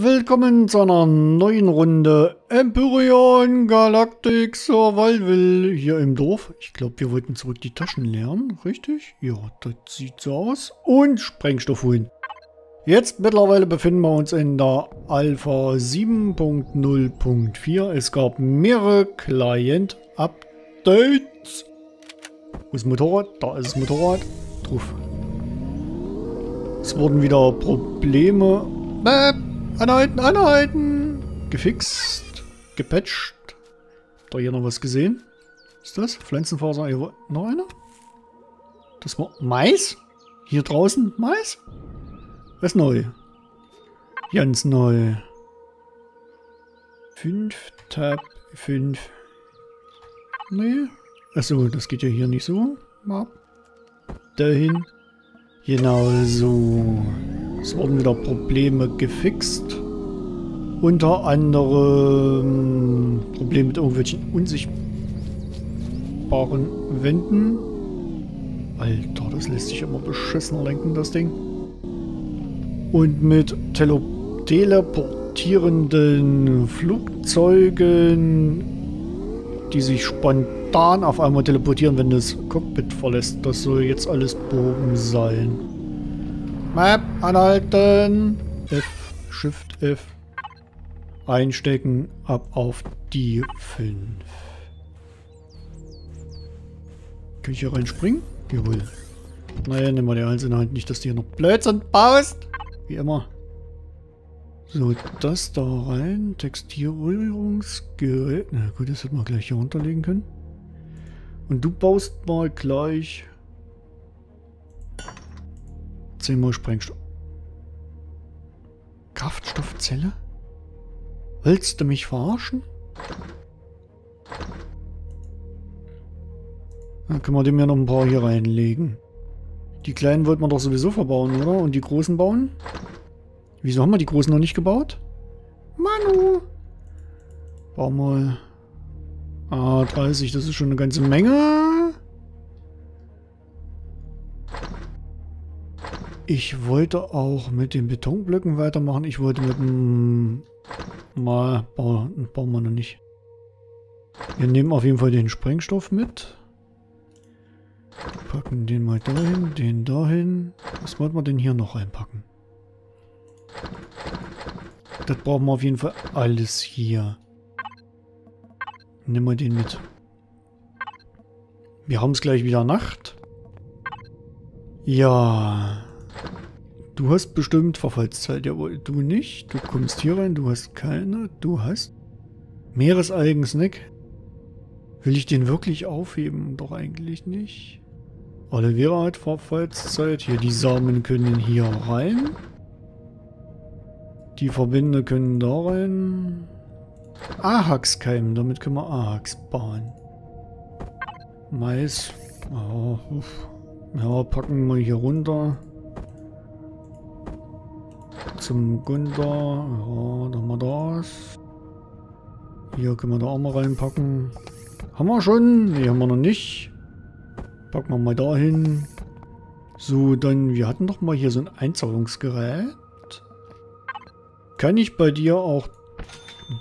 Willkommen zu einer neuen Runde Empyrean Galactic Survival hier im Dorf. Ich glaube, wir wollten zurück die Taschen leeren, richtig? Ja, das sieht so aus. Und Sprengstoff holen. Jetzt mittlerweile befinden wir uns in der Alpha 7.0.4. Es gab mehrere Client-Updates. Wo ist Motorrad? Da ist das Motorrad. Drauf. Es wurden wieder Probleme. Bäh, anhalten, anhalten. Gefixt. Gepatcht. Da hier noch was gesehen. Ist das? Pflanzenfaser. Hier, noch einer? Das war Mais? Hier draußen Mais? Was neu? Ganz neu. 5 Tab 5. Nee. Achso, das geht ja hier nicht so. Dahin. Genau so. Es wurden wieder Probleme gefixt. Unter anderem Probleme mit irgendwelchen unsichtbaren Wänden. Alter, das lässt sich immer beschissener lenken, das Ding und mit Tele teleportierenden Flugzeugen, die sich spontan auf einmal teleportieren, wenn das Cockpit verlässt. Das soll jetzt alles behoben sein. Map anhalten. F, Shift F. Einstecken, ab auf die 5. Kann ich hier reinspringen? Jawohl. Naja, nehmen wir die der Hand. Nicht, dass die hier noch Blödsinn baust. Wie immer. So, das da rein. Textilrührungsgerät. Na gut, das hätten wir gleich hier runterlegen können. Und du baust mal gleich zehnmal Sprengstoff. Kraftstoffzelle? Willst du mich verarschen? Dann können wir dem ja noch ein paar hier reinlegen. Die kleinen wollten wir doch sowieso verbauen, oder? Und die großen bauen? Wieso haben wir die großen noch nicht gebaut? Manu! Bau mal. Ah, 30, das ist schon eine ganze Menge. Ich wollte auch mit den Betonblöcken weitermachen. Ich wollte mit dem... Mal, bauen, bauen wir noch nicht. Wir nehmen auf jeden Fall den Sprengstoff mit. Packen den mal dahin, den dahin. Was wollten wir denn hier noch reinpacken? Das brauchen wir auf jeden Fall alles hier. Nehmen wir den mit. Wir haben es gleich wieder Nacht. Ja. Du hast bestimmt Verfallszeit. Jawohl, du nicht. Du kommst hier rein. Du hast keine. Du hast Meeresalgen-Snack. Will ich den wirklich aufheben? Doch eigentlich nicht. Oliveira hat Verfallszeit. Hier, die Samen können hier rein. Die Verbände können da rein. Ahax keimen, damit können wir Ahax bauen. Mais. Oh, ja, packen wir hier runter. Zum Gunther. Ja, da haben wir das. Hier können wir da auch mal reinpacken. Haben wir schon? Ne, haben wir noch nicht. Packen wir mal dahin. So, dann, wir hatten doch mal hier so ein Einzahlungsgerät. Kann ich bei dir auch...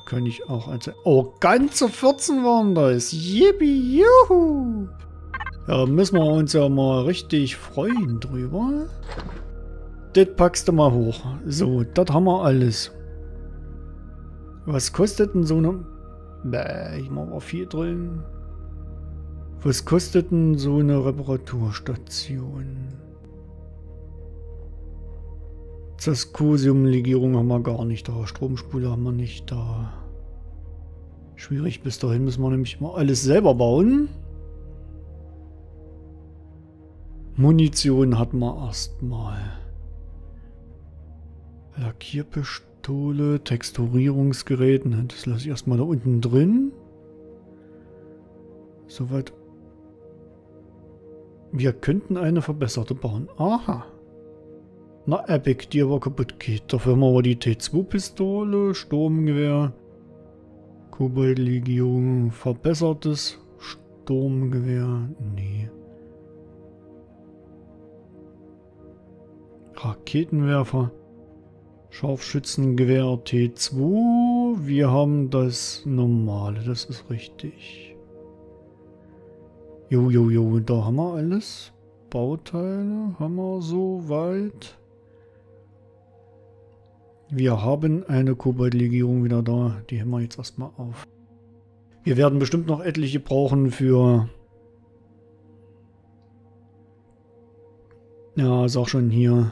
Kann ich auch... Oh, ganze 14 waren das. Yippie, juhu. Ja, müssen wir uns ja mal richtig freuen drüber. Das packst du mal hoch. So, das haben wir alles. Was kostet denn so eine... Bäh, ich mach mal viel drin. Was kostet denn so eine Reparaturstation? Zaskosium-Legierung haben wir gar nicht da. Stromspule haben wir nicht da. Schwierig, bis dahin müssen wir nämlich mal alles selber bauen. Munition hatten wir erstmal. Lackierpistole, Texturierungsgerät. Das lasse ich erstmal da unten drin. Soweit wir könnten eine verbesserte bauen. Aha. Na, Epic, die aber kaputt geht. Dafür haben wir aber die T2-Pistole, Sturmgewehr, Kobold-Legion, verbessertes Sturmgewehr. Nee. Raketenwerfer. Scharfschützengewehr T2. Wir haben das normale, das ist richtig. Jo, jo, jo, da haben wir alles. Bauteile haben wir soweit. Wir haben eine Koboldlegierung wieder da. Die hängen wir jetzt erstmal auf. Wir werden bestimmt noch etliche brauchen für... Ja, ist auch schon hier.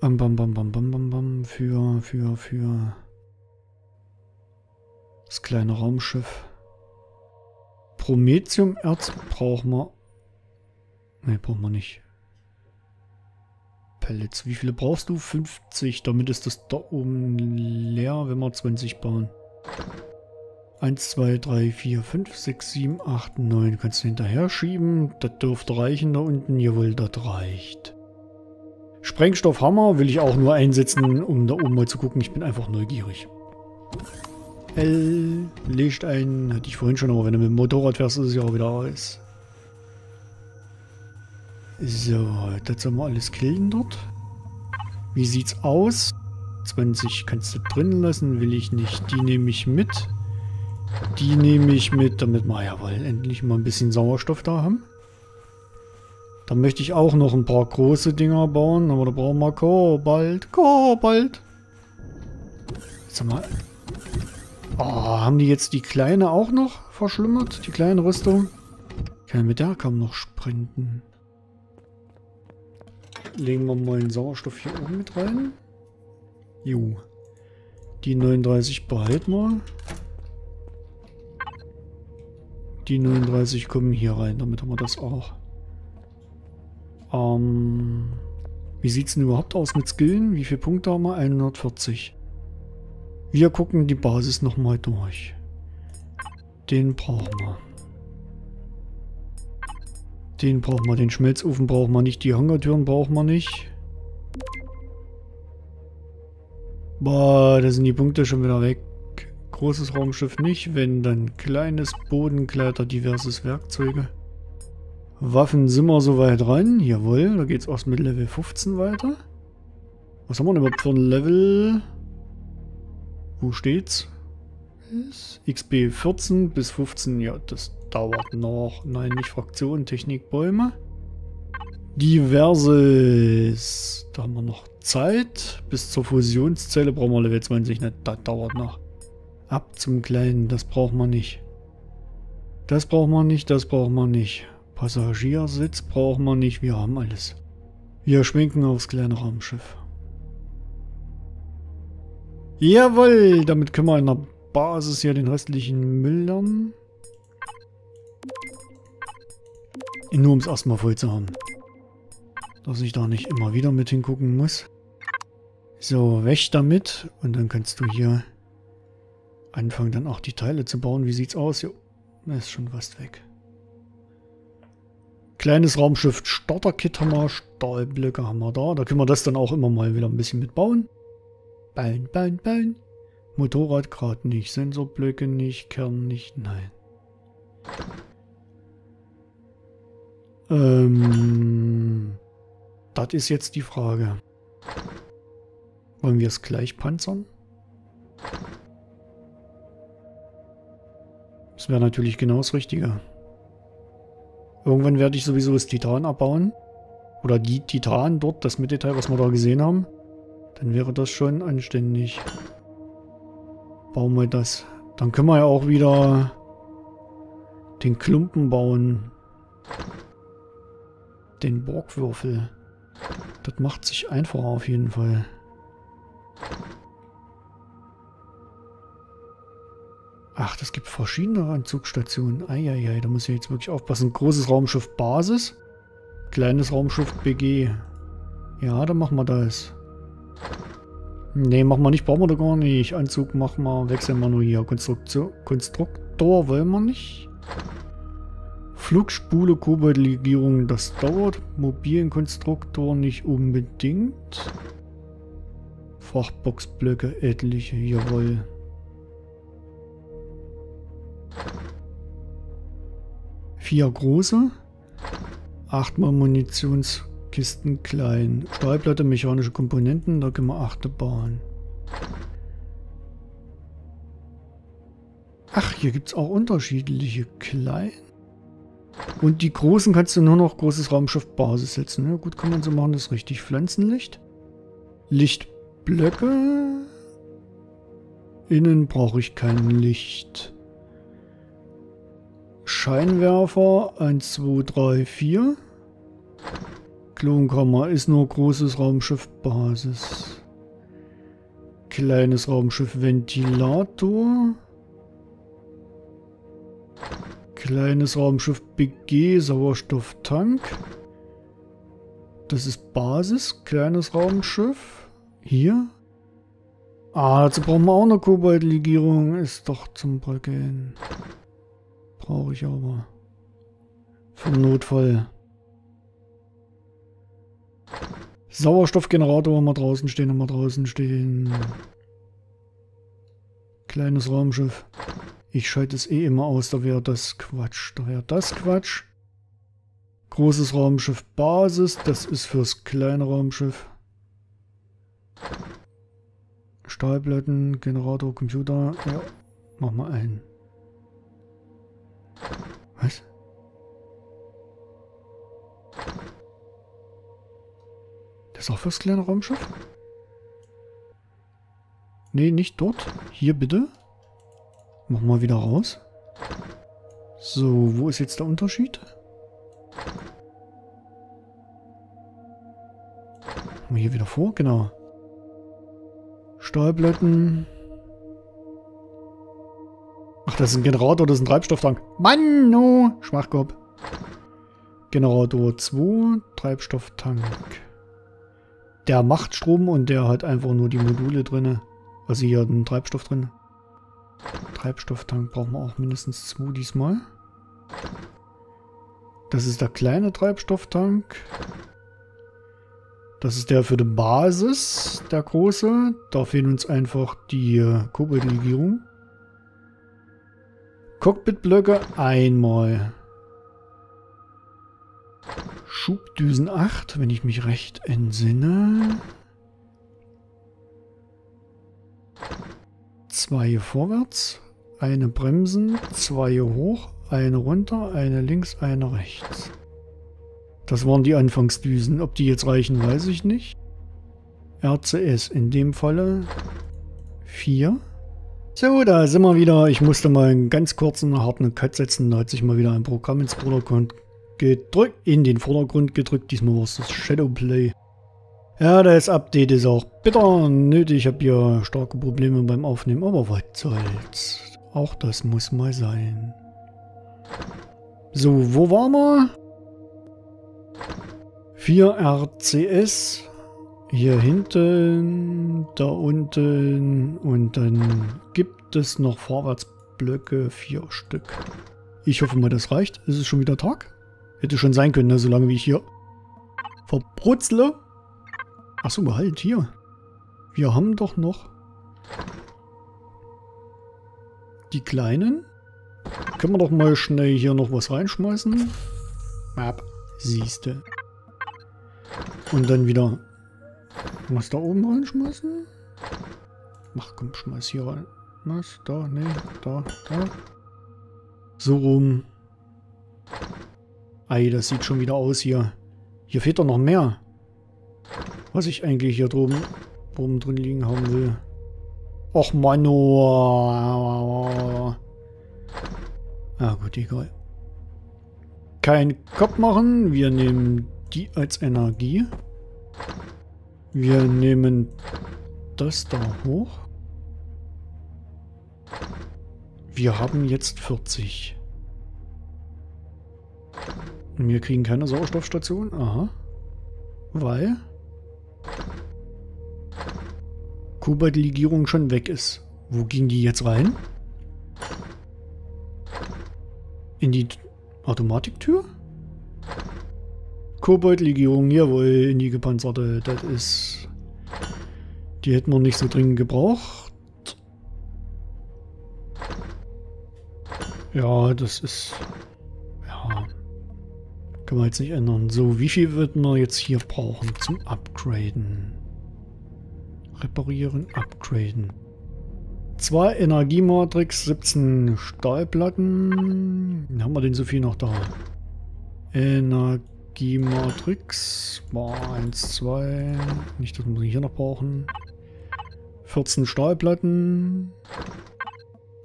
Bam, bam, bam, bam, bam, bam, bam. Für, für, für... Das kleine Raumschiff. Promethium-Erz brauchen wir... Ne, brauchen wir nicht. Pellets. Wie viele brauchst du? 50. Damit ist das da oben leer, wenn wir 20 bauen. 1, 2, 3, 4, 5, 6, 7, 8, 9. Kannst du hinterher schieben. Das dürfte reichen da unten. Jawohl, das reicht. Sprengstoffhammer will ich auch nur einsetzen, um da oben mal zu gucken. Ich bin einfach neugierig. L legt ein. Hatte ich vorhin schon, aber wenn du mit dem Motorrad fährst, ist es ja auch wieder aus. So, das soll wir alles killen dort. Wie sieht's aus? 20 kannst du drin lassen, will ich nicht. Die nehme ich mit. Die nehme ich mit, damit wir jawohl endlich mal ein bisschen Sauerstoff da haben. Dann möchte ich auch noch ein paar große Dinger bauen, aber da brauchen wir Kobalt. Kobalt! Sag mal. Oh, haben die jetzt die kleine auch noch verschlimmert? Die kleine Rüstung? Kann mit der kaum noch sprinten. Legen wir mal den Sauerstoff hier oben mit rein. Jo. Die 39 behalten wir. Die 39 kommen hier rein, damit haben wir das auch. Ähm, wie sieht es denn überhaupt aus mit Skillen? Wie viele Punkte haben wir? 140. Wir gucken die Basis nochmal durch. Den brauchen wir. Den brauchen wir. Den Schmelzofen brauchen wir nicht. Die Hangartüren brauchen wir nicht. Boah, da sind die Punkte schon wieder weg. Großes Raumschiff nicht, wenn dann kleines Bodenkleider, diverses Werkzeuge. Waffen sind wir soweit ran. Jawohl, da geht es erst mit Level 15 weiter. Was haben wir denn überhaupt für ein Level? Wo steht's? XB 14 bis 15, ja, das dauert noch. Nein, nicht Fraktion, Technik, Bäume. Diverses. Da haben wir noch Zeit. Bis zur Fusionszelle brauchen wir Level 20 nicht. Das dauert noch. Ab zum Kleinen. Das braucht man nicht. Das braucht man nicht. Das braucht man nicht. Passagiersitz brauchen wir nicht. Wir haben alles. Wir schwenken aufs kleine Raumschiff. Jawohl, damit können wir in der Basis hier den restlichen Müll lernen. Nur um es erstmal voll zu haben. Dass ich da nicht immer wieder mit hingucken muss. So, weg damit. Und dann kannst du hier anfangen, dann auch die Teile zu bauen. Wie sieht's aus? Jo, ist schon was weg. Kleines Raumschiff Starter-Kit haben wir. Stahlblöcke haben wir da. Da können wir das dann auch immer mal wieder ein bisschen mitbauen. Bauen, bauen, bauen. Motorrad gerade nicht. Sensorblöcke nicht. Kern nicht. Nein. Ähm... Das ist jetzt die Frage. Wollen wir es gleich panzern? Das wäre natürlich genau das Richtige. Irgendwann werde ich sowieso das Titan abbauen. Oder die Titan dort, das Mittelteil, was wir da gesehen haben. Dann wäre das schon anständig. Bauen wir das. Dann können wir ja auch wieder den Klumpen bauen. Den Borgwürfel. Das macht sich einfacher auf jeden Fall. Ach, das gibt verschiedene Anzugstationen. Eieiei, da muss ich jetzt wirklich aufpassen. Großes Raumschiff Basis. Kleines Raumschiff BG. Ja, dann machen wir das. Ne, machen wir nicht. Brauchen wir da gar nicht. Anzug machen wir. Wechseln wir nur hier. Konstruktion, Konstruktor wollen wir nicht. Flugspule, Koboldlegierung, das dauert. Mobilen Konstruktor nicht unbedingt. Fachboxblöcke, etliche, jawohl. Vier große. Achtmal Munitions... Kisten klein. Stahlplatte, mechanische Komponenten, da gehen wir achte Bahn. Ach, hier gibt es auch unterschiedliche klein. Und die großen kannst du nur noch großes Raumschiff Basis setzen. Ja, gut, kann man so machen, das ist richtig. Pflanzenlicht. Lichtblöcke. Innen brauche ich kein Licht. Scheinwerfer 1, 2, 3, 4. Klonkammer ist nur großes Raumschiff Basis. Kleines Raumschiff Ventilator. Kleines Raumschiff BG, Sauerstofftank. Das ist Basis, kleines Raumschiff. Hier. Ah, dazu brauchen wir auch eine Kobaltlegierung. Ist doch zum Brücken. Brauche ich aber. Für den Notfall. Sauerstoffgenerator haben wir draußen stehen, haben wir draußen stehen. Kleines Raumschiff. Ich schalte es eh immer aus, da wäre das Quatsch. Da wäre das Quatsch. Großes Raumschiff Basis, das ist fürs kleine Raumschiff. Stahlplatten, Generator, Computer. Ja, mach mal ein. Was? Das ist auch fürs kleine Raumschiff? Nee, nicht dort. Hier bitte. Machen wir wieder raus. So, wo ist jetzt der Unterschied? Hier wieder vor? Genau. Stahlblöcken. Das ist ein Generator, das ist ein Treibstofftank. Mann, no! Schwachkopf. Generator 2, Treibstofftank. Der macht Strom und der hat einfach nur die Module drin. Also hier einen Treibstoff drin. Treibstofftank brauchen wir auch mindestens zwei diesmal. Das ist der kleine Treibstofftank. Das ist der für die Basis, der große. Da fehlen uns einfach die äh, Kobaltlegierung. Cockpitblöcke einmal. Schubdüsen 8, wenn ich mich recht entsinne. Zwei vorwärts, eine bremsen, zwei hoch, eine runter, eine links, eine rechts. Das waren die Anfangsdüsen. Ob die jetzt reichen, weiß ich nicht. RCS in dem Falle 4. So, da sind wir wieder. Ich musste mal einen ganz kurzen, harten Cut setzen. Da hat sich mal wieder ein Programm ins Vordergrund gedrückt, in den Vordergrund gedrückt. Diesmal war es das Shadowplay. Ja, das Update ist auch bitter nötig. Ich habe hier starke Probleme beim Aufnehmen, aber was soll's. Auch das muss mal sein. So, wo waren wir? 4 RCS. Hier hinten, da unten und dann gibt es noch Vorwärtsblöcke, vier Stück. Ich hoffe mal, das reicht. Ist es schon wieder Tag? Hätte schon sein können, ne? solange wie ich hier verbrutzle. Achso, halt, hier. Wir haben doch noch die kleinen. Können wir doch mal schnell hier noch was reinschmeißen. Map, siehste. Und dann wieder was da oben reinschmeißen. Mach, komm, schmeiß hier rein. Was? Da? Nee, da, da. So rum. Ei, das sieht schon wieder aus hier. Hier fehlt doch noch mehr. Was ich eigentlich hier droben, oben drin liegen haben will. Och Mano. Ah gut, egal. Kein Kopf machen. Wir nehmen die als Energie. Wir nehmen das da hoch. Wir haben jetzt 40. Wir kriegen keine Sauerstoffstation. Aha. Weil? Kuba-Delegierung schon weg ist. Wo ging die jetzt rein? In die Automatiktür? Kobold-Legierung, jawohl, in die gepanzerte. Das ist... Die hätten wir nicht so dringend gebraucht. Ja, das ist... Ja... Kann man jetzt nicht ändern. So, wie viel wird man jetzt hier brauchen zum Upgraden? Reparieren, upgraden. Zwei Energiematrix, 17 Stahlplatten. Haben wir denn so viel noch da? Energiematrix. War 1, 2. Nicht, dass wir hier noch brauchen. 14 Stahlplatten.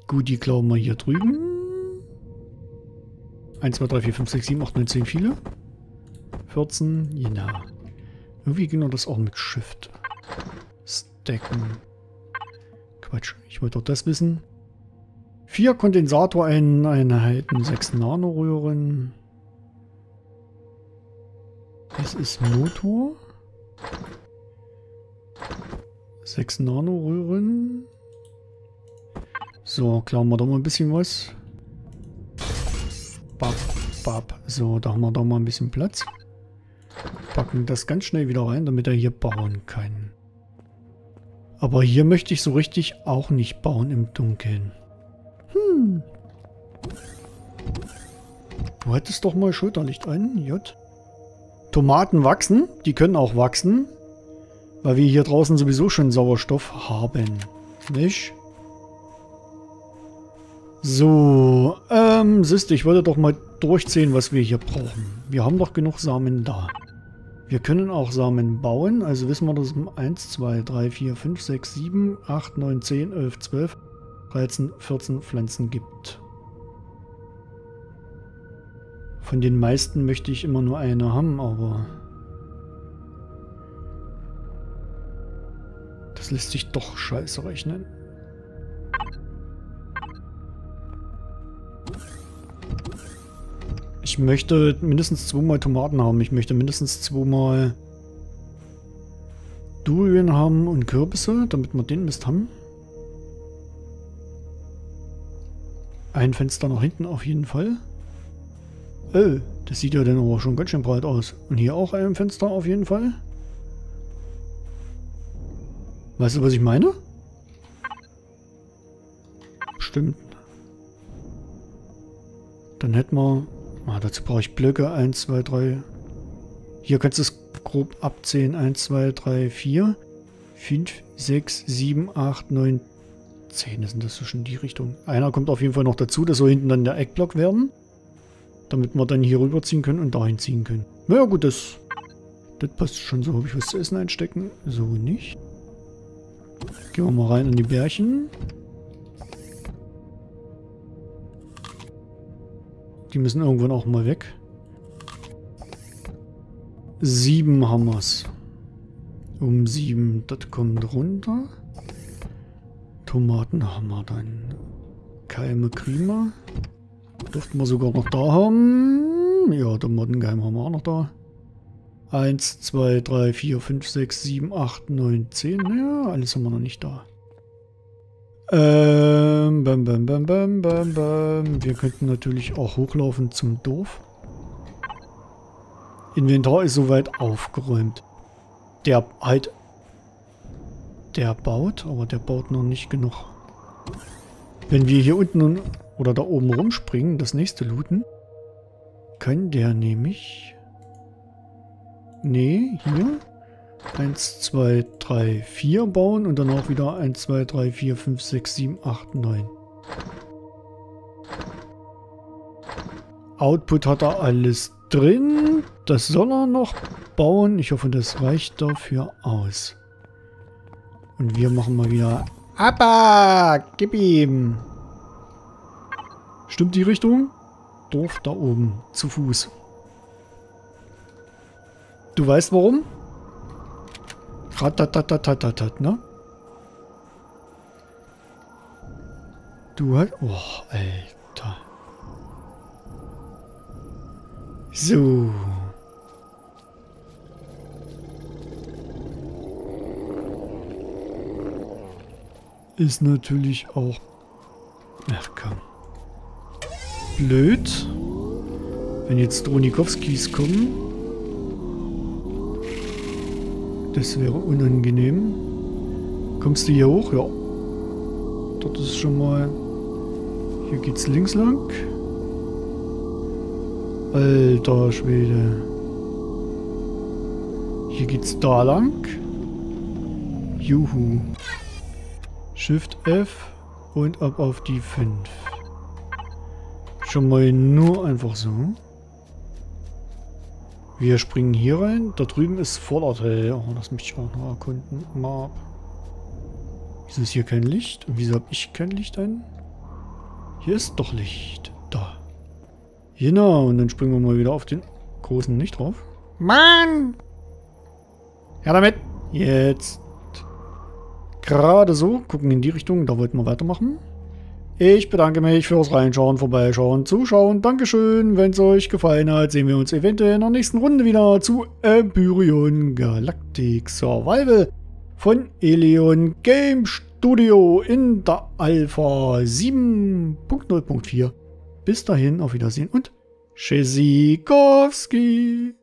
Gut, die glauben wir hier drüben. 1, 2, 3, 4, 5, 6, 7, 8, 9, 10 viele. 14, genau. Irgendwie ging das auch mit Shift. Stacken. Quatsch, ich wollte doch das wissen. Vier Kondensatoreinheiten, sechs Nanoröhren. Das ist Motor. Sechs Nanoröhren. So, klauen wir da mal ein bisschen was. Bap, bap. So, da haben wir da mal ein bisschen Platz. Packen das ganz schnell wieder rein, damit er hier bauen kann. Aber hier möchte ich so richtig auch nicht bauen im Dunkeln. Hm. Du hättest doch mal Schulterlicht ein, J. Tomaten wachsen, die können auch wachsen. Weil wir hier draußen sowieso schon Sauerstoff haben. Nicht? So, ähm, siehst ich wollte doch mal durchziehen, was wir hier brauchen. Wir haben doch genug Samen da. Wir können auch Samen bauen, also wissen wir, dass es 1, 2, 3, 4, 5, 6, 7, 8, 9, 10, 11, 12, 13, 14 Pflanzen gibt. Von den meisten möchte ich immer nur eine haben, aber... Das lässt sich doch scheiße rechnen. Ich möchte mindestens zweimal Tomaten haben. Ich möchte mindestens zweimal Durian haben und Kürbisse, damit wir den Mist haben. Ein Fenster nach hinten auf jeden Fall. Oh, das sieht ja dann aber schon ganz schön breit aus. Und hier auch ein Fenster auf jeden Fall. Weißt du, was ich meine? Stimmt. Dann hätten wir Ah, dazu brauche ich Blöcke. 1, 2, 3. Hier kannst du es grob abzählen. 1, 2, 3, 4, 5, 6, 7, 8, 9, 10. Sind das so schon die Richtung. Einer kommt auf jeden Fall noch dazu. Das soll hinten dann der Eckblock werden. Damit wir dann hier rüberziehen können und dahin ziehen können. Na ja, gut, das, das passt schon so. Habe ich was zu essen einstecken? So nicht. Gehen wir mal rein in die Bärchen. Die müssen irgendwann auch mal weg. Sieben wir's. Um sieben, das kommt runter. Tomaten haben wir dann. Keime Klima. Dürften wir sogar noch da haben. Ja, Tomatenkeim haben wir auch noch da. 1, 2, 3, 4, 5, 6, 7, 8, 9, 10. Ja, alles haben wir noch nicht da. Ähm, bam, bam, bam, bam, bam, bam. Wir könnten natürlich auch hochlaufen zum Dorf. Inventar ist soweit aufgeräumt. Der halt... Der baut, aber der baut noch nicht genug. Wenn wir hier unten oder da oben rumspringen, das nächste looten, kann der nämlich... Nee, hier... 1, 2, 3, 4 bauen und danach wieder 1, 2, 3, 4, 5, 6, 7, 8, 9. Output hat er alles drin. Das soll er noch bauen. Ich hoffe, das reicht dafür aus. Und wir machen mal wieder... Abba! Gib ihm! Stimmt die Richtung? Dorf da oben. Zu Fuß. Du weißt warum? Ratatatatat, ne? Du hast... Oh, Alter. So. Ist natürlich auch... Ach komm. Blöd. Wenn jetzt Dronikowskis kommen. Das wäre unangenehm. Kommst du hier hoch? Ja. Dort ist schon mal... Hier geht's links lang. Alter Schwede. Hier geht's da lang. Juhu. Shift F und ab auf die 5. Schon mal nur einfach so. Wir springen hier rein. Da drüben ist Vorderteil. Oh, das möchte ich auch noch erkunden. Map. Wieso ist hier kein Licht? Und wieso habe ich kein Licht an? Hier ist doch Licht. Da. Genau, und dann springen wir mal wieder auf den großen nicht drauf. Mann! Ja, damit. Jetzt. Gerade so. Gucken in die Richtung. Da wollten wir weitermachen. Ich bedanke mich fürs Reinschauen, Vorbeischauen, Zuschauen. Dankeschön. Wenn es euch gefallen hat, sehen wir uns eventuell in der nächsten Runde wieder zu Empyrean Galactic Survival von Eleon Game Studio in der Alpha 7.0.4. Bis dahin, auf Wiedersehen und Tschüssikowski.